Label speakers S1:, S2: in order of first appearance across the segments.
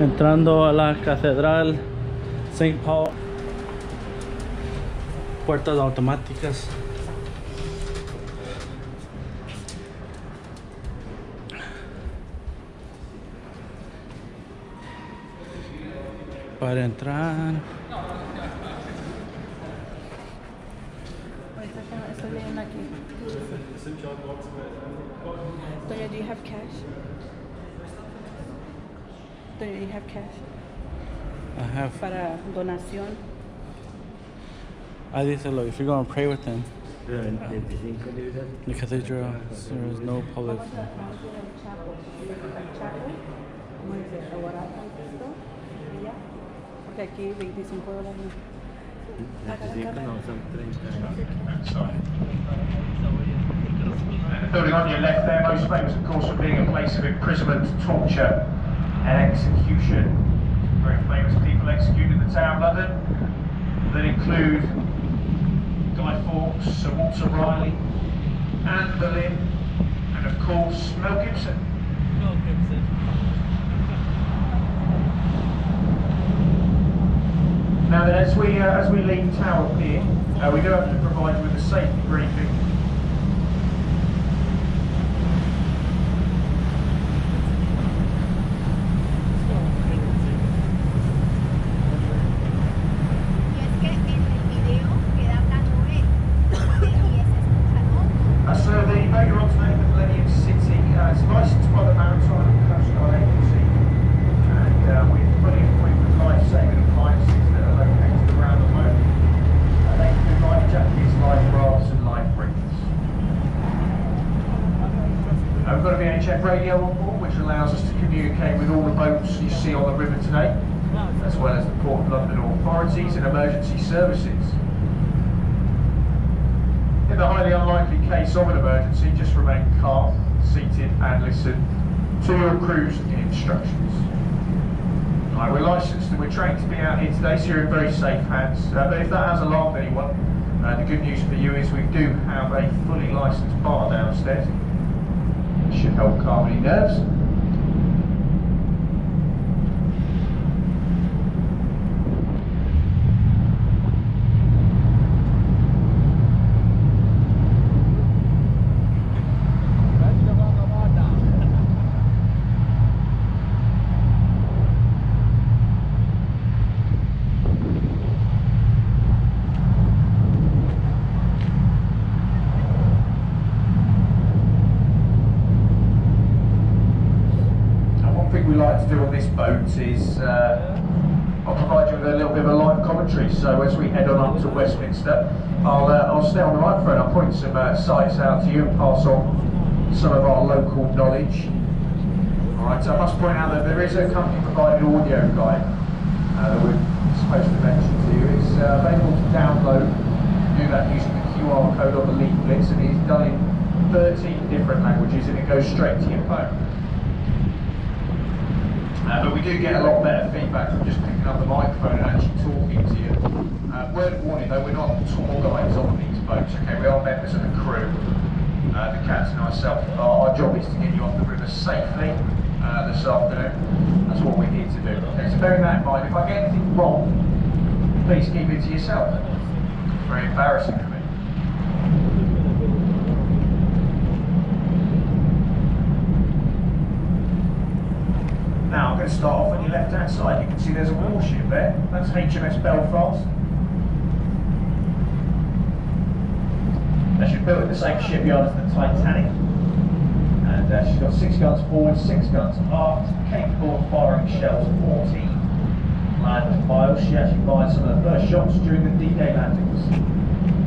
S1: entrando a la catedral St. Paul puertas automáticas para entrar
S2: estoy leyendo aquí. Doña, do you have cash? Doña, do you have cash?
S1: I have
S2: Para donación.
S1: I díselo if you're gonna pray with them,
S3: Pero en 25 libras.
S1: the cathedral there is no public
S2: Vamos a vamos a ir al Chapo. Al Chapo. Vamos a ir a orar tantito y ya. Porque aquí 25 dólares.
S3: 25 no, son 30.
S4: The building on your left there, most famous of course for being a place of imprisonment, torture and execution. Very famous people executed in the Tower of London that include Guy Fawkes, Sir Walter Raleigh, Anne Boleyn and of course Mel Gibson. Now then, as we, uh, as we leave Tower Pier, uh, we do have to provide you with a safety briefing
S5: Y es que en el video queda hablando él y es escuchando.
S4: Uh, so the boat you're on today, the Millennium City, uh, it's licensed by the Maritime and Coast Guard Agency, and uh, we're fully equipped with life-saving appliances that are located around the boat. Uh, they include life jackets, life rafts, and life rings. Uh, we've got a VHF radio on board, which allows us to communicate with all the boats you see on the river today, as well as the Port of London authorities and emergency services. In the highly unlikely case of an emergency, just remain calm, seated, and listen your instructions. We're licensed and we're trained to be out here today, so you're in very safe hands. Uh, but if that has alarmed anyone, uh, the good news for you is we do have a fully licensed bar downstairs. It should help calm any nerves. And one thing we like to do on this boat is uh, I'll provide you with a little bit of a live commentary. So as we head on up to Westminster, I'll, uh, I'll stay on the microphone. I'll point some uh, sites out to you and pass on some of our local knowledge. All right. So I must point out that there is a company provided audio guide uh, that we're supposed to mention to you. It's uh, available to download. Do that using the QR code on the leaflets, and it's done in 13 different languages, and it goes straight to your phone. Uh, but we do get a lot better feedback from just picking up the microphone and actually talking to you. Uh, word of warning though, we're not tour guides on these boats, okay? We are members of the crew. Uh, the captain and myself, our, our job is to get you off the river safely uh, this afternoon. That's what we're here to do. Okay, so bearing that in mind, if I get anything wrong, please keep it to yourself. It's very embarrassing for me. Now I'm going to start off on your left hand side. You can see there's a warship there. That's HMS Belfast. Now she's built in the same shipyard as the Titanic. And uh, she's got six guns forward, six guns aft, capable of firing shells 14 land miles. She actually fired some of the first shots during the D-Day landings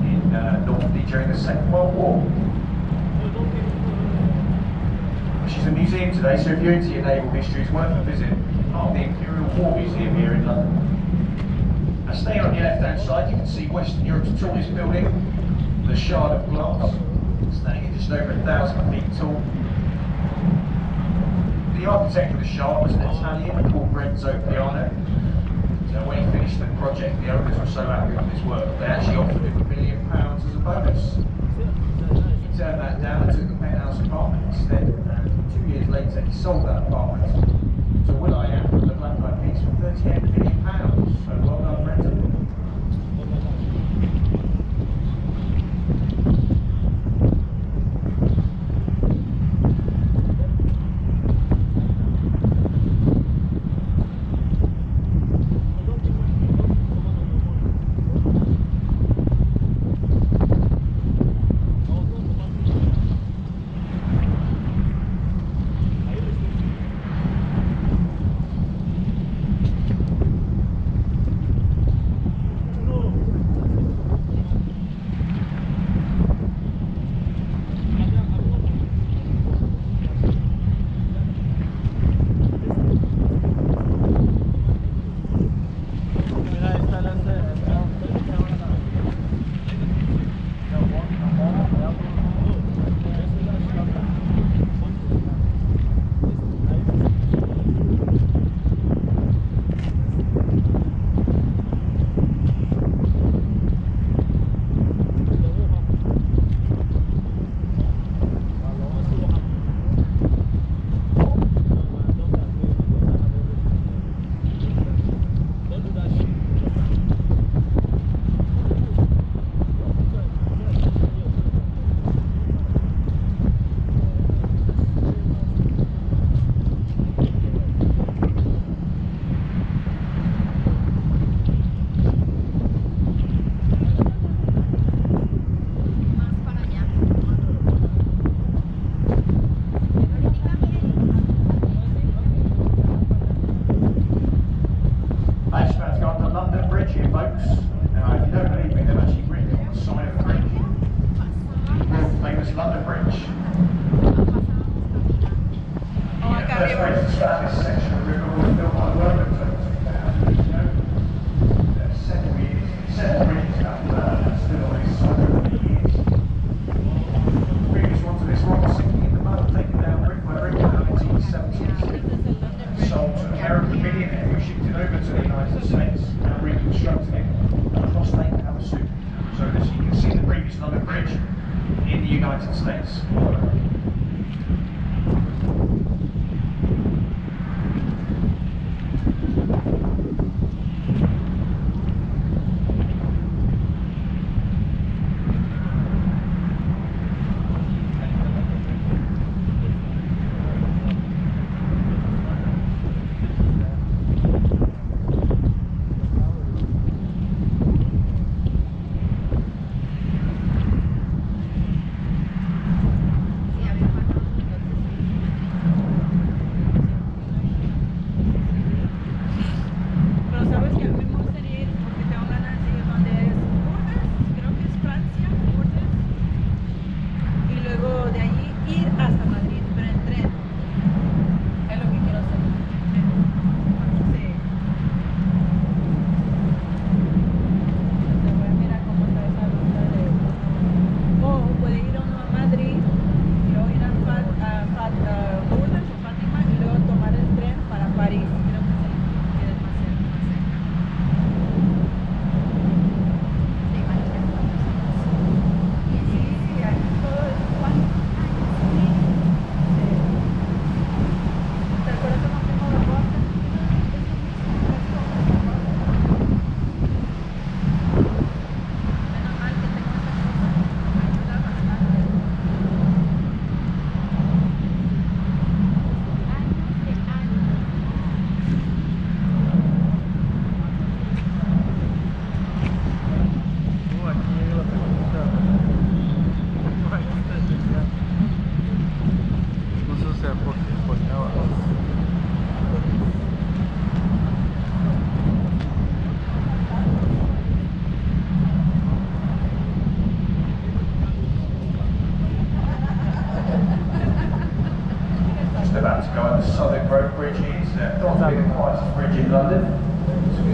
S4: in uh, Normandy during the Second World War. She's a museum today, so if you're into your naval history, it's worth a visit. Part of the Imperial War Museum here in London. Now staying on your left-hand side, you can see Western Europe's tallest building, the Shard of Glass, standing at just over a thousand feet tall. The architect of the Shard was an Italian called Renzo Piano. So when he finished the project, the owners were so happy with his work, they actually offered him a million pounds as a bonus. He turned that down and took the penthouse apartment instead. And two years later, he sold that apartment to will.i.am from the Black uh,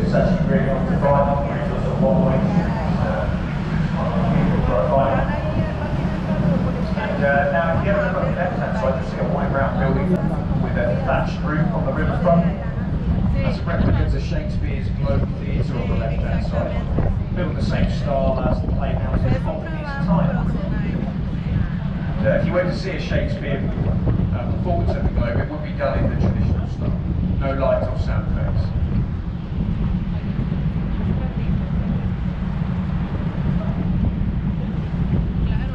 S4: it's actually really on the divide. Bridge was a one way. Uh, and uh, now if on the left hand side, you see a white round building with a thatched roof on the riverfront. That's replicas of Shakespeare's Globe Theatre on the left hand side. Built the same style as the playhouses of his time. And, uh, if you went to see a Shakespeare uh, performance at the Globe, it would be done in the traditional style. No light or sound effects.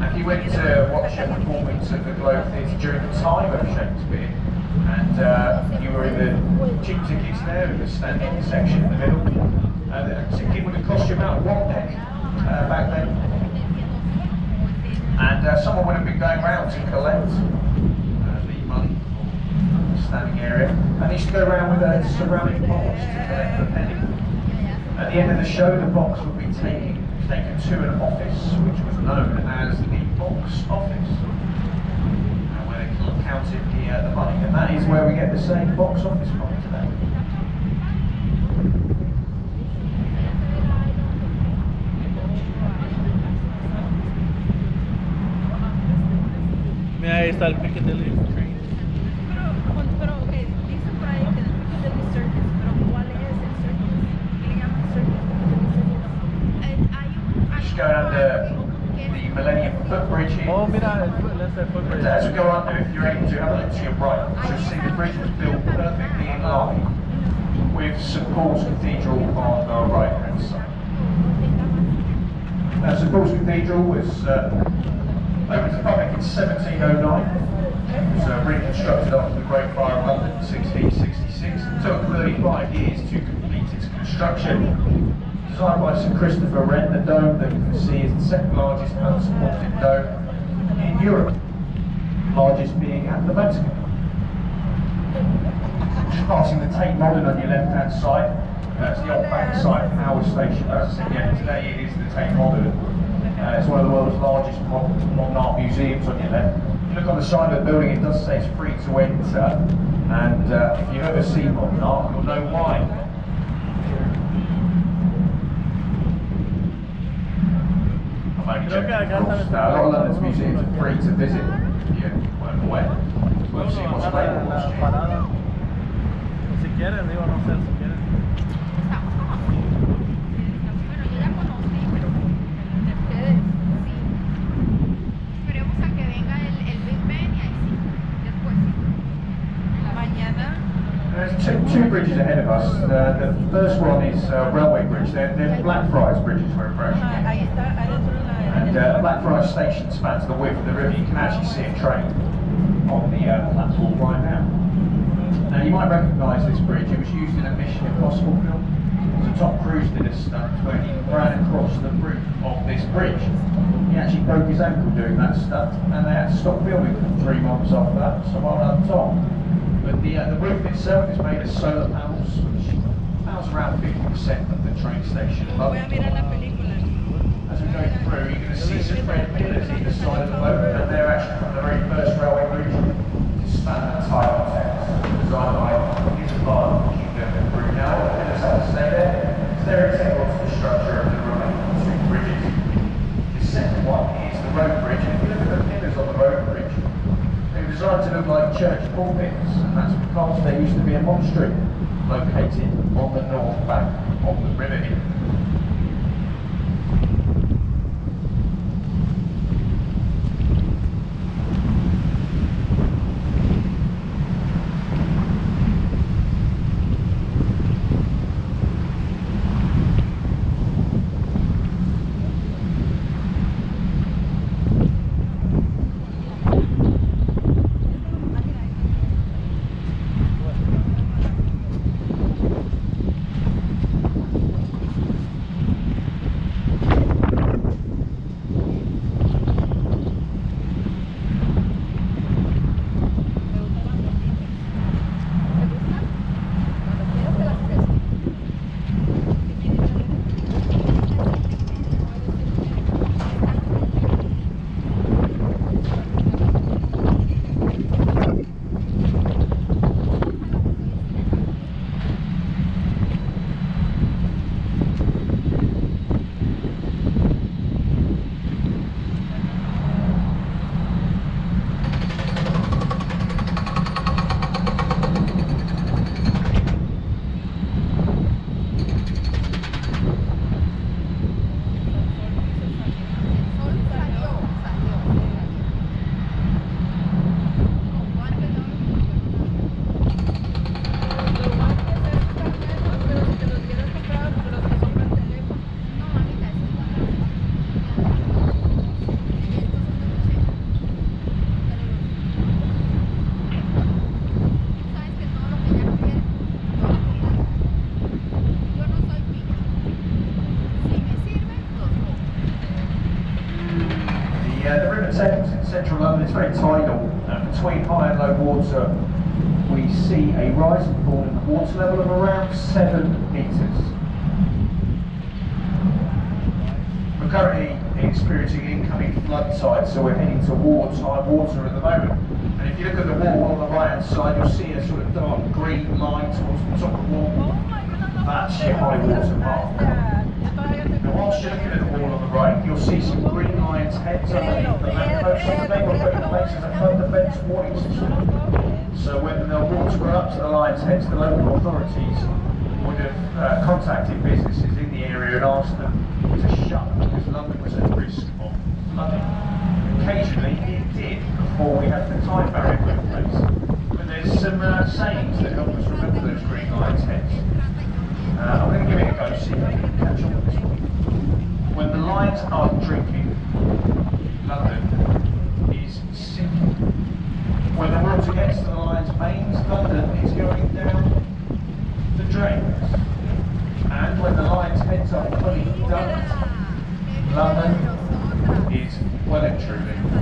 S4: If you went to watch a performance at the Globe Theatre during the time of Shakespeare, and uh, you were in the cheap tickets there, in the standing section in the middle, uh, the ticket would have cost you about one penny uh, back then. And uh, someone would have been going round to collect uh, the money from the standing area. And they used to go around with a ceramic box to collect the penny. At the end of the show, the box would be taken, taken to an office, which was known as the box office, where they counted the, uh, the money. And that is where we get the same box office from today.
S1: Mira, ahí está el Piccadilly train.
S2: Pero, con- pero, ok, dicen por ahí que después del circus, pero ¿cuál es el circus? ¿Qué le llaman circus?
S5: Hay un. hay
S4: Just
S5: un
S4: go under
S5: lugar
S4: Millennium Footbridge here.
S1: Oh, mira, let's say
S4: And
S1: footbridge.
S4: as we go under, if you're able to have a look to your right, you'll see the bridge was built perfectly in line with St Paul's Cathedral on the right hand side. Now, St Paul's Cathedral was uh, opened to the public in 1709. It was uh, reconstructed after the Great Fire of London in 1666. It took 35 years to complete its construction. Designed by Sir Christopher Wren, the dome that you can see is the second largest unsupported dome in Europe. Largest being at the Vatican. Just passing the Tate Modern on your left hand side. That's the old Bankside power station. As I said, yeah, today it is the Tate Modern. Uh, it's one of the world's largest modern, modern art museums on your left. If you look on the side of the building, it does say it's free to enter. And uh, if you've ever seen one, art, you'll know why. I'm only
S1: Creo que
S4: joking,
S1: acá
S4: of course.
S1: está
S4: Now, a lot of London's
S1: el-
S4: museums are free to visit if you weren't. We'll see what's available.
S1: la
S4: what's cheap.
S1: si quieren, digo, no sé, si quieren.
S5: Estamos como así. Bueno, yo ya conocí, pero ustedes sí. Esperemos a que venga el, el Big Ben y ahí sí. Después sí.
S2: Mañana
S4: There's two, two bridges ahead of us. Uh, the first one is uh, Railway Bridge. They're, they're Blackfriars bridges we're approaching. And uh, Blackfriars Station spans the width of the river. You can actually see a train on the uh, platform right now. Now you might recognise this bridge. It was used in a Mission Impossible film. So Tom Cruise did a stunt where he ran across the roof of this bridge. He actually broke his ankle doing that stunt, and they had to stop filming for three months after that. So well done, Tom. But the uh, the roof itself is made of solar panels, which powers around 50% of the train station. As go through, you're going to see some red pillars either side of the boat, and they're actually from the very first railway bridge to span the entire Thames. Designed by Isambard Kingdom Brunel. The pillars have to stay there. So they're integral to the structure of the remaining two bridges. The second one is the road bridge, and if you look at the pillars on the road bridge, they were designed to look like church pulpits, and that's because there used to be a monastery located on the north bank of the river here. Water, we see a rise and fall in the water level of around seven metres. We're currently experiencing incoming flood tide, so we're heading towards high water at the moment. And if you look at the wall on the right hand side, you'll see a sort of dark green line towards the top of the wall. That's your high water mark. Now, whilst you're looking at right, you'll see some green lions heads underneath the lamppost that they were put in place as a flood defence warning system. So when the water were up to the lions heads, the local authorities would have uh, contacted businesses in the area and asked them to shut because London was at risk of flooding. Occasionally it did before we had the Thames barrier in place. But there's some uh, sayings that help us remember those green lions heads. Uh, I'm going to give it a go, see if I can catch on with this one. When the lions aren't drinking, London is sinking. When the water gets to the lion's veins, London is going down the drains. And when the lion's heads are fully dumped, London is well and truly.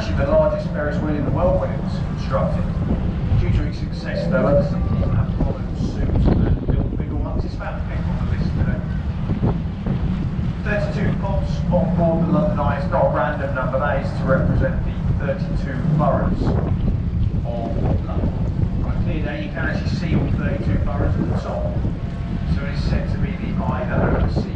S4: actually the largest Ferris wheel in the world when it was constructed. Due to its success, though, other cities have followed suit and built big amongst its fan pick on the list today. 32 pods on board the London Eye It's not a random number, that is to represent the 32 boroughs of London. Right, here now you can actually see all 32 boroughs at the top, so it's said to be the eye that oversees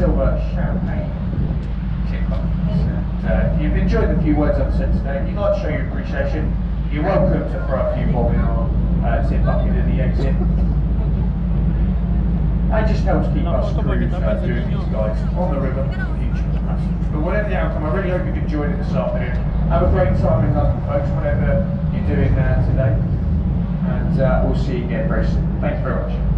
S4: silver champagne. Uh, if you've enjoyed the few words I've said today, you'd like to show your appreciation, you're welcome to throw a few bob in our uh, tip bucket at the exit. That just helps keep us crews uh, doing these guys on the river for future. But whatever the outcome, I really hope you've enjoyed it this afternoon. Have a great time in London, folks, whatever you're doing uh, today. And uh, we'll see you again very soon. Thank you very much.